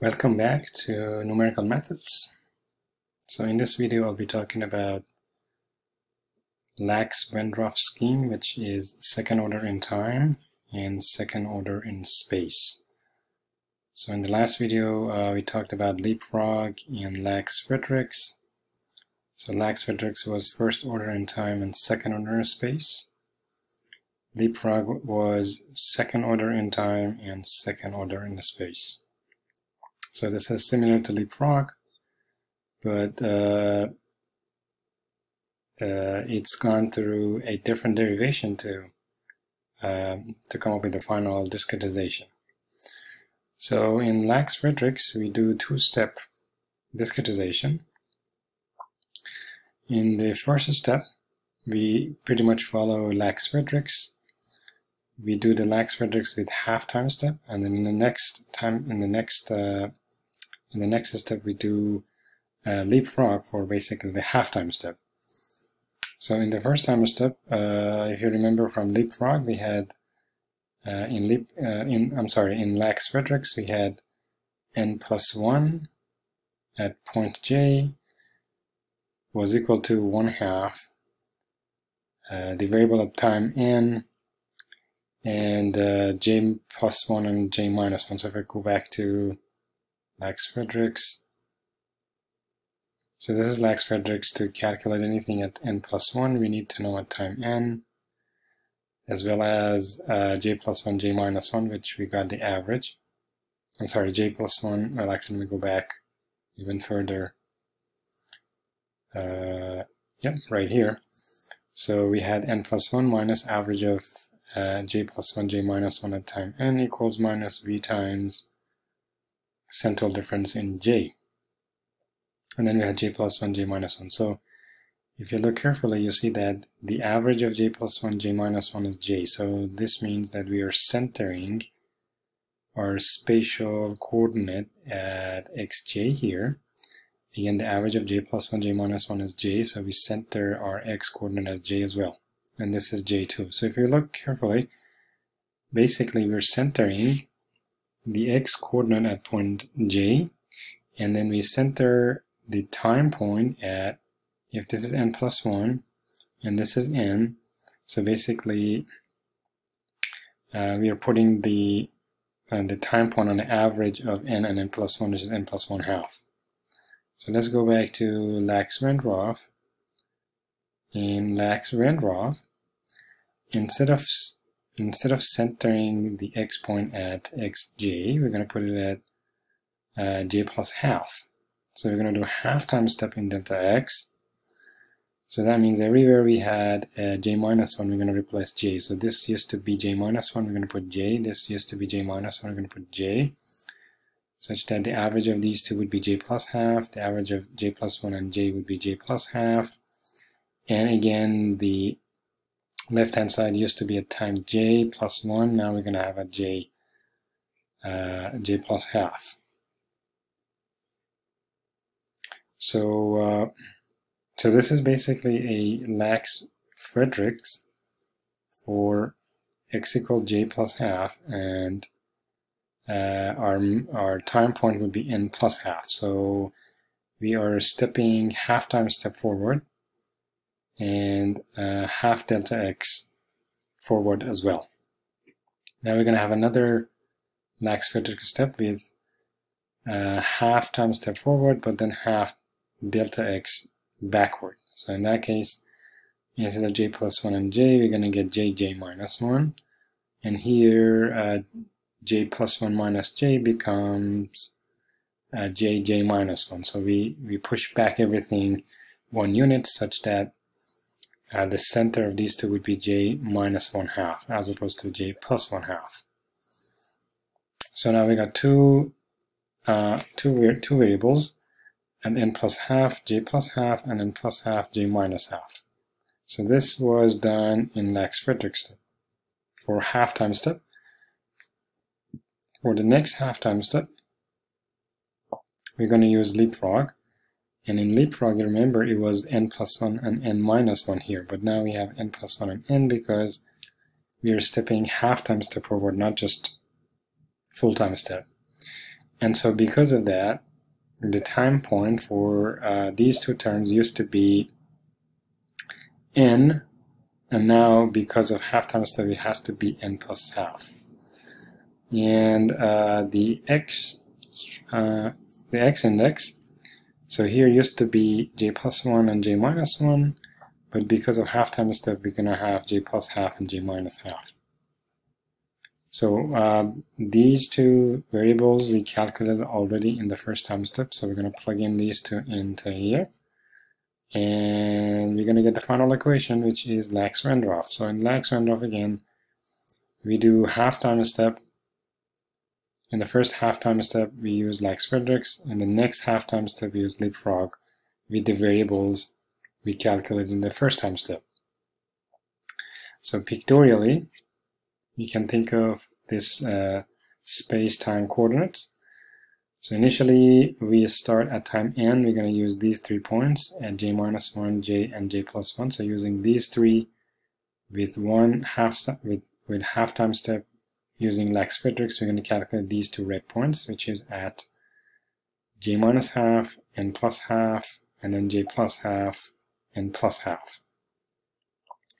Welcome back to numerical methods. So in this video I'll be talking about Lax-Wendroff scheme which is second order in time and second order in space. So in the last video uh, we talked about leapfrog and Lax-Friedrichs. So Lax-Friedrichs was first order in time and second order in space. Leapfrog was second order in time and second order in space. So this is similar to leapfrog, but uh, uh, it's gone through a different derivation to um, to come up with the final discretization. So in Lax-Friedrichs, we do two-step discretization. In the first step, we pretty much follow Lax-Friedrichs we do the Lax-Friedrichs with half time step, and then in the next time, in the next, uh, in the next step, we do uh, leapfrog for basically the half time step. So in the first time step, uh, if you remember from leapfrog, we had uh, in leap, uh, in I'm sorry, in Lax-Friedrichs, we had n plus one at point j was equal to one half uh, the variable of time n and j plus 1 and j minus 1. So if I go back to Lax-Friedrichs, so this is Lax-Friedrichs to calculate anything at n plus 1, we need to know at time n, as well as uh, j plus 1, j minus 1, which we got the average. I'm sorry, j plus 1, well actually we go back even further. Uh, yep, right here. So we had n plus 1 minus average of uh, j plus 1, j minus 1 at time n equals minus v times central difference in j. And then we had j plus 1, j minus 1. So if you look carefully, you see that the average of j plus 1, j minus 1 is j. So this means that we are centering our spatial coordinate at xj here. Again, the average of j plus 1, j minus 1 is j, so we center our x coordinate as j as well and this is J2. So if you look carefully, basically we're centering the x coordinate at point J, and then we center the time point at, if this is n plus 1, and this is n, so basically uh, we are putting the uh, the time point on the average of n and n plus 1, which is n plus 1 half. So let's go back to Lax-Wendroff. In Lax-Wendroff, instead of instead of centering the x point at xj, we're going to put it at uh, j plus half. So we're going to do half time step in delta x. So that means everywhere we had uh, j minus 1, we're going to replace j. So this used to be j minus 1, we're going to put j. This used to be j minus 1, we're going to put j. Such that the average of these two would be j plus half, the average of j plus 1 and j would be j plus half. And again, the left hand side used to be a time j plus 1 now we're going to have a j uh, j plus half. So uh, so this is basically a lax Friedrichs for x equal j plus half and uh, our, our time point would be n plus half. So we are stepping half time step forward and uh, half delta x forward as well. Now we're going to have another Lax-Friedrich step with uh, half time step forward, but then half delta x backward. So in that case, instead of j plus 1 and j, we're going to get j, j minus 1. And here, uh, j plus 1 minus j becomes uh, j, j minus 1. So we, we push back everything one unit such that uh, the center of these two would be j minus 1 half as opposed to j plus 1 half. So now we got two, uh, two, two variables, and n plus half, j plus half, and n plus half, j minus half. So this was done in Lax-Friedrich step. For half time step, for the next half time step, we're going to use leapfrog. And in leapfrog, remember it was n plus 1 and n minus 1 here, but now we have n plus 1 and n because we are stepping half time step forward, not just full time step. And so because of that, the time point for uh, these two terms used to be n, and now because of half time step, it has to be n plus half. And uh, the x, uh, the x index, so here used to be j plus 1 and j minus 1, but because of half time step, we're going to have j plus half and j minus half. So uh, these two variables we calculated already in the first time step. So we're going to plug in these two into here. And we're going to get the final equation, which is Lax-Wendroff. So in Lax-Wendroff again, we do half time step. In the first half time step, we use Lax-Friedrichs. In the next half time step, we use Leapfrog with the variables we calculated in the first time step. So pictorially, you can think of this uh, space-time coordinates. So initially we start at time n, we're going to use these three points at j minus 1, j, and j plus 1. So using these three with one half with, with half time step using Lax-Friedrichs, we're going to calculate these two red points, which is at j minus half, n plus half, and then j plus half, and plus half.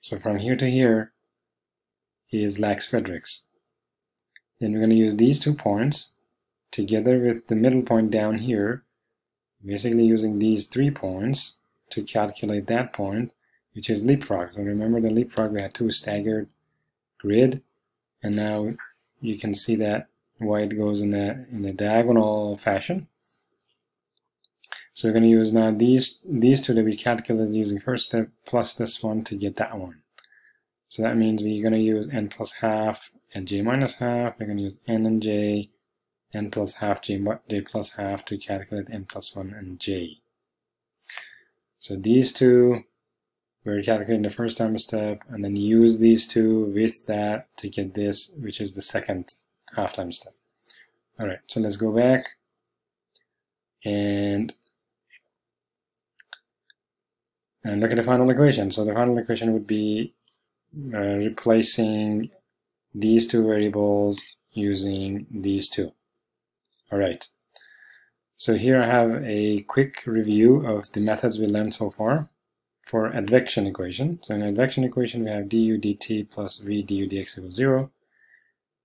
So from here to here, is Lax-Friedrichs. Then we're going to use these two points together with the middle point down here, basically using these three points to calculate that point, which is leapfrog. So remember the leapfrog, we had two staggered grid, and now you can see that why it goes in a, in a diagonal fashion. So we're going to use now these, these two that we calculated using first step plus this one to get that one. So that means we're going to use n plus half and j minus half. We're going to use n and j, n plus half, j, j plus half to calculate n plus 1 and j. So these two we're calculating the first time step and then use these two with that to get this, which is the second half time step. All right, so let's go back and and look at the final equation. So the final equation would be uh, replacing these two variables using these two. All right. So here I have a quick review of the methods we learned so far for advection equation. So in advection equation, we have du dt plus v du dx equals 0.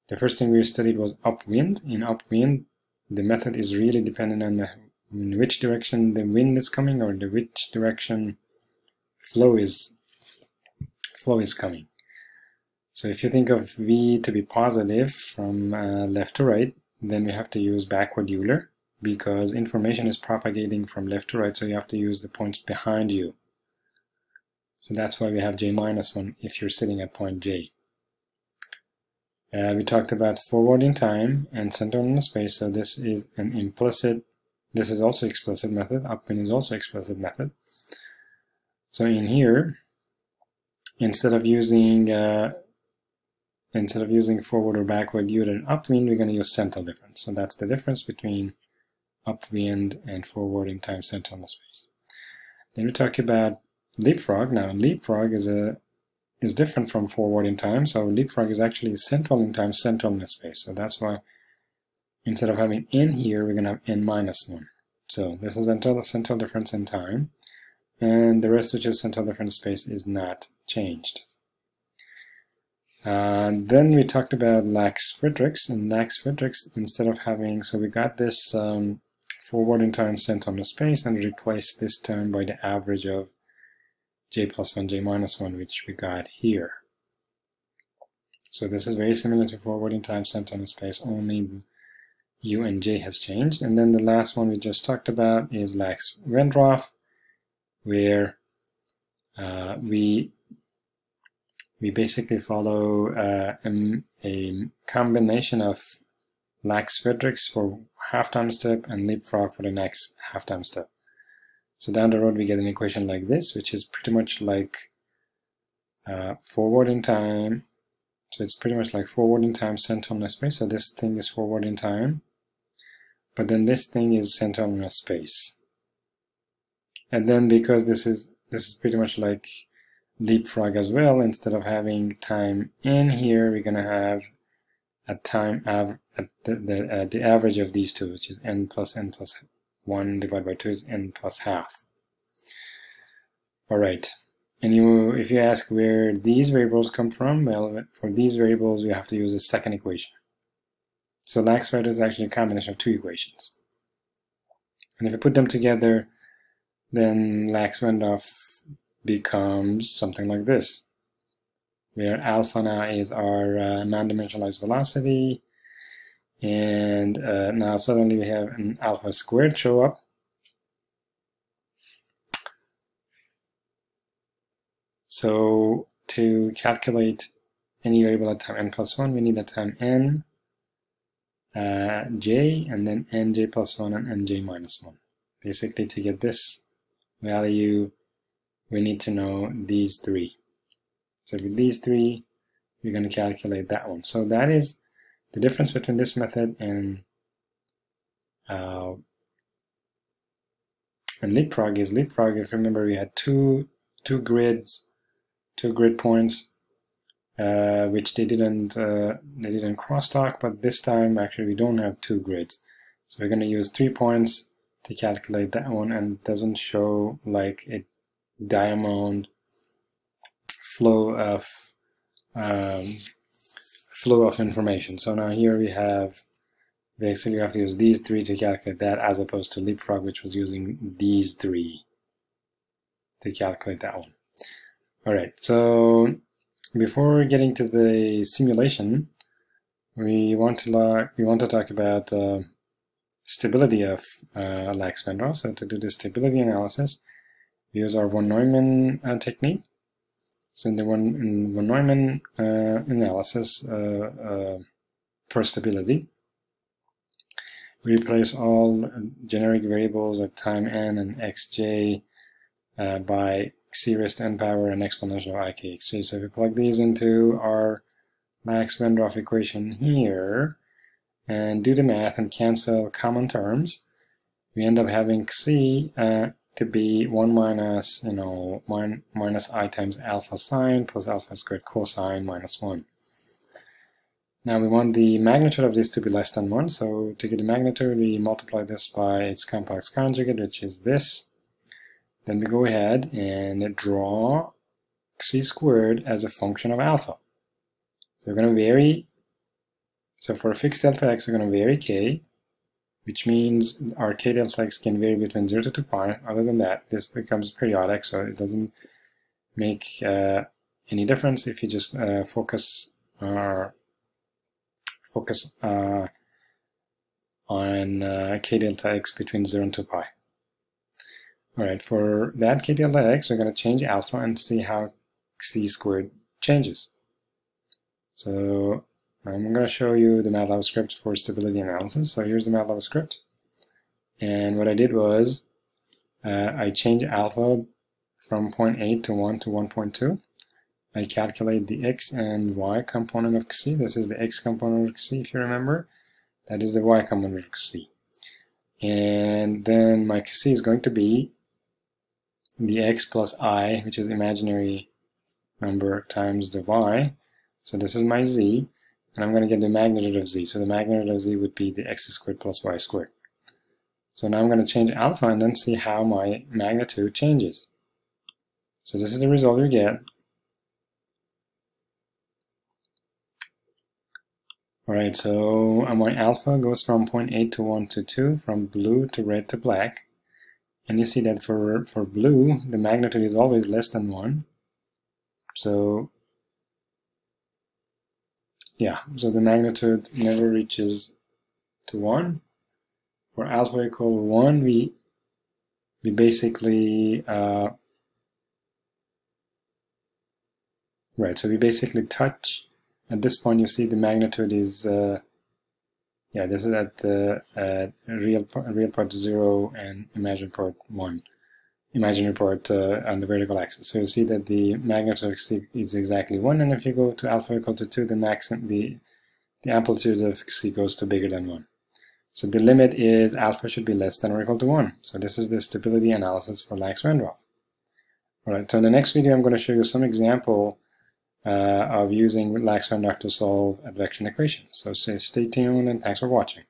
The first thing we studied was upwind. In upwind, the method is really dependent on the, in which direction the wind is coming or the which direction flow is flow is coming. So if you think of V to be positive from uh, left to right, then we have to use backward Euler because information is propagating from left to right, so you have to use the points behind you. So that's why we have J minus 1 if you're sitting at point J. Uh, we talked about forward in time and center in the space, so this is an implicit, this is also explicit method, upwind is also explicit method. So in here, instead of using uh, instead of using forward or backward Euler and upwind, we're going to use central difference. So that's the difference between upwind and forward in time central in space. Then we talk about leapfrog. Now leapfrog is a is different from forward in time. So leapfrog is actually central in time, central in space. So that's why instead of having n here, we're going to have n minus 1. So this is until the central difference in time and the rest which is central difference space is not changed. Uh, then we talked about Lax-Friedrichs, and Lax-Friedrichs, instead of having, so we got this um, forward in time on the space and replaced this term by the average of j plus 1, j minus 1, which we got here. So this is very similar to forward in time sent on space, only u and j has changed. And then the last one we just talked about is Lax-Wendroff, where uh, we we basically follow uh, a, a, combination of Lax-Friedrichs for half-time step and leapfrog for the next half-time step. So down the road we get an equation like this, which is pretty much like uh, forward in time. So it's pretty much like forward in time central in space. So this thing is forward in time, but then this thing is central in space. And then because this is this is pretty much like leapfrog as well, instead of having time in here, we're gonna have a time av at the, the, uh, the average of these two, which is n plus n plus 1 divided by 2 is n plus half. All right. And you, if you ask where these variables come from, well, for these variables, we have to use a second equation. So lax spread is actually a combination of two equations. And if you put them together, then Lax-Wendroff becomes something like this, where alpha now is our uh, non-dimensionalized velocity, and uh, now suddenly we have an alpha squared show up. So to calculate any variable at time n plus 1, we need at time n uh, j and then nj plus 1 and nj minus 1. Basically to get this value we need to know these three. So with these three we're going to calculate that one. So that is the difference between this method and uh, and leapfrog is leapfrog if you remember we had two two grids two grid points uh, which they didn't uh, they didn't crosstalk, but this time actually we don't have two grids. So we're going to use three points to calculate that one, and doesn't show like a diamond flow of um, flow of information. So now here we have basically you have to use these three to calculate that as opposed to leapfrog which was using these three to calculate that one. All right, so before getting to the simulation, we want to we want to talk about uh, stability of uh, Lax-Wendroff. So to do the stability analysis, we use our von Neumann uh, technique. So in the von, in von Neumann uh, analysis uh, uh, for stability, we replace all generic variables at time n and xj uh, by c to n power and exponential of ikxc. So if we plug these into our Lax-Wendroff equation here and do the math and cancel common terms, we end up having c uh, to be 1 minus, you know, min minus i times alpha sine plus alpha squared cosine minus 1. Now we want the magnitude of this to be less than 1, so to get the magnitude we multiply this by its complex conjugate, which is this, then we go ahead and draw c squared as a function of alpha. So we're going to vary, so for a fixed delta x, we're going to vary k, which means our k delta x can vary between 0 to 2 pi. Other than that, this becomes periodic, so it doesn't make uh, any difference if you just uh, focus uh, focus uh, on uh, k delta x between 0 and 2 pi. All right, for that k delta x, we're going to change alpha and see how c squared changes. So I'm going to show you the MATLAB script for stability analysis. So here's the MATLAB script. And what I did was uh, I changed alpha from 0.8 to 1 to 1.2. I calculate the x and y component of c. This is the x component of c, if you remember. That is the y component of c. And then my c is going to be the x plus i, which is imaginary number times the y. So this is my z, and I'm going to get the magnitude of z. So the magnitude of z would be the x squared plus y squared. So now I'm going to change alpha and then see how my magnitude changes. So this is the result you get. Alright, so uh, my alpha goes from 0.8 to 1 to 2, from blue to red to black. And you see that for, for blue, the magnitude is always less than 1. So, yeah, so the magnitude never reaches to 1. For alpha equal 1, we, we basically, uh, right, so we basically touch, at this point you see the magnitude is, uh, yeah, this is at the real, real part 0 and imagined part 1 imagine report uh, on the vertical axis. So you see that the magnitude is exactly 1, and if you go to alpha equal to 2, the, max, the, the amplitude of c goes to bigger than 1. So the limit is alpha should be less than or equal to 1. So this is the stability analysis for Lax-Wendroff. Alright, so in the next video I'm going to show you some example uh, of using Lax-Wendroff to solve advection equation. So stay tuned and thanks for watching.